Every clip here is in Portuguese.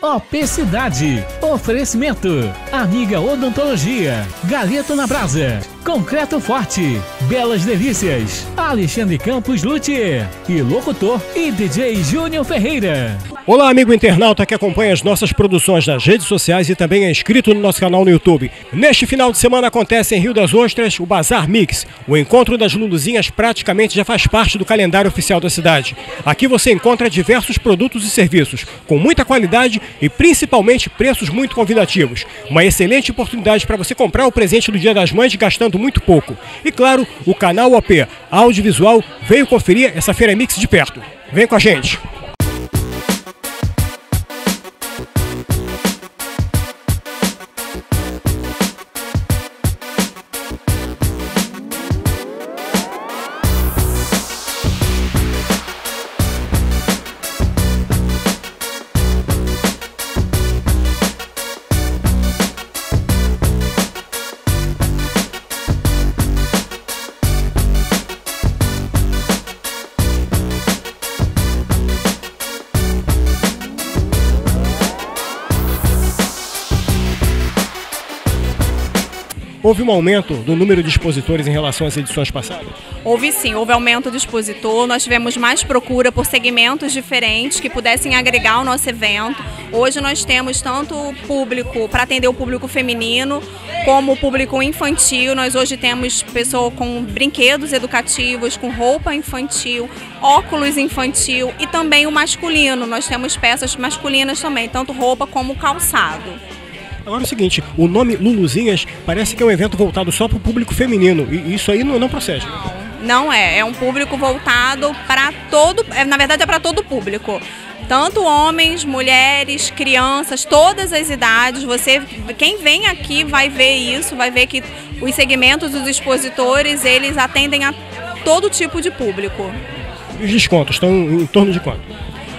OP Cidade. Oferecimento. Amiga Odontologia. Galeto na Brasa. Concreto Forte. Belas Delícias. Alexandre Campos Luthier. E locutor e DJ Júnior Ferreira. Olá, amigo internauta que acompanha as nossas produções nas redes sociais e também é inscrito no nosso canal no YouTube. Neste final de semana acontece em Rio das Ostras o Bazar Mix. O encontro das Luluzinhas praticamente já faz parte do calendário oficial da cidade. Aqui você encontra diversos produtos e serviços com muita qualidade e principalmente preços muito convidativos. Uma excelente oportunidade para você comprar o presente do Dia das Mães gastando muito pouco. E claro, o canal OP Audiovisual veio conferir essa feira Mix de perto. Vem com a gente! Houve um aumento do número de expositores em relação às edições passadas? Houve sim, houve aumento de expositor, nós tivemos mais procura por segmentos diferentes que pudessem agregar ao nosso evento. Hoje nós temos tanto o público para atender o público feminino, como o público infantil. Nós hoje temos pessoa com brinquedos educativos, com roupa infantil, óculos infantil e também o masculino. Nós temos peças masculinas também, tanto roupa como calçado. Agora é o seguinte, o nome Luluzinhas parece que é um evento voltado só para o público feminino e isso aí não, não procede. Não, é, é um público voltado para todo, é, na verdade é para todo o público. Tanto homens, mulheres, crianças, todas as idades. Você, quem vem aqui vai ver isso, vai ver que os segmentos dos expositores eles atendem a todo tipo de público. E os descontos estão em torno de quanto?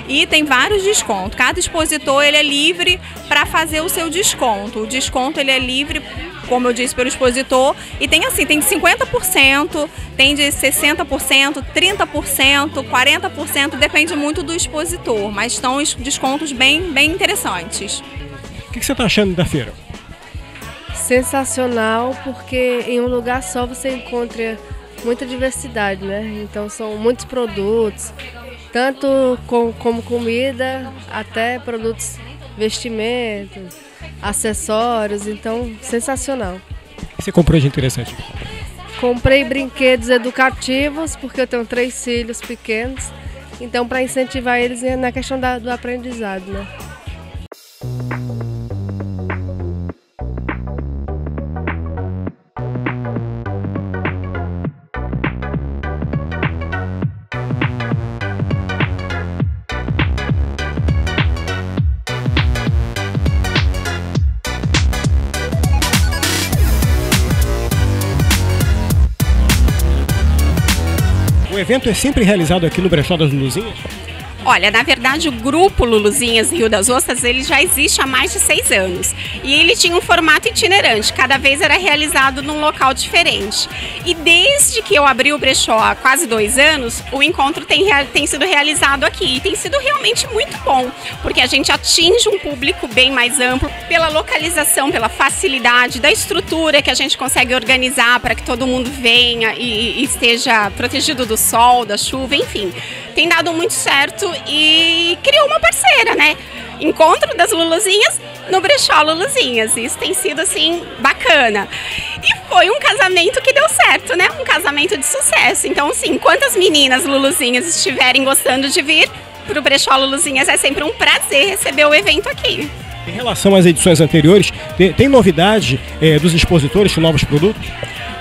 E tem vários descontos. Cada expositor ele é livre para fazer o seu desconto. O desconto ele é livre, como eu disse, pelo expositor e tem assim, tem de 50%, tem de 60%, 30%, 40%, depende muito do expositor, mas estão os descontos bem, bem interessantes. O que, que você está achando da feira? Sensacional, porque em um lugar só você encontra muita diversidade, né? Então são muitos produtos, tanto com, como comida, até produtos, vestimentos, acessórios, então sensacional. O que você comprou de interessante? Comprei brinquedos educativos, porque eu tenho três filhos pequenos, então para incentivar eles na questão da, do aprendizado, né? Evento é sempre realizado aqui no Brechó das Luluzinhas? Olha, na verdade o grupo Luluzinhas Rio das Ostras ele já existe há mais de seis anos e ele tinha um formato itinerante, cada vez era realizado num local diferente. E desde que eu abri o brechó há quase dois anos, o encontro tem, tem sido realizado aqui e tem sido realmente muito bom, porque a gente atinge um público bem mais amplo pela localização, pela facilidade da estrutura que a gente consegue organizar para que todo mundo venha e, e esteja protegido do sol, da chuva, enfim. Tem dado muito certo e criou uma parceira, né? Encontro das Luluzinhas no brechó Luluzinhas. Isso tem sido assim bacana. E foi um casamento que deu certo, né? Um casamento de sucesso. Então, assim, quantas meninas Luluzinhas estiverem gostando de vir pro brechó Luluzinhas, é sempre um prazer receber o evento aqui. Em relação às edições anteriores, tem, tem novidade é, dos expositores com novos produtos?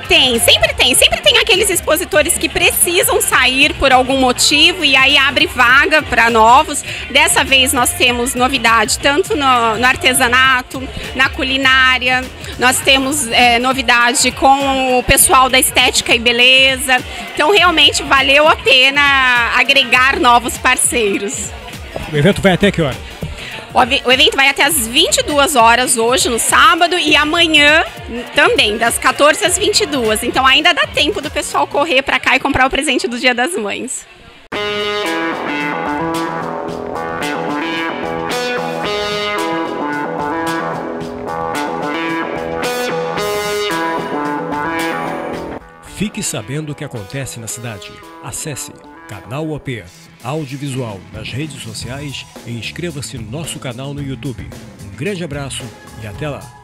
Tem, sempre tem. Sempre tem aqueles expositores que precisam sair por algum motivo e aí abre vaga para novos. Dessa vez nós temos novidade tanto no, no artesanato, na culinária, nós temos é, novidade com o pessoal da estética e beleza. Então realmente valeu a pena agregar novos parceiros. O evento vai até que hora? O evento vai até as 22 horas hoje, no sábado, e amanhã também, das 14 às 22. Então ainda dá tempo do pessoal correr para cá e comprar o presente do Dia das Mães. Fique sabendo o que acontece na cidade. Acesse canalop.com.br. Audiovisual nas redes sociais e inscreva-se no nosso canal no YouTube. Um grande abraço e até lá!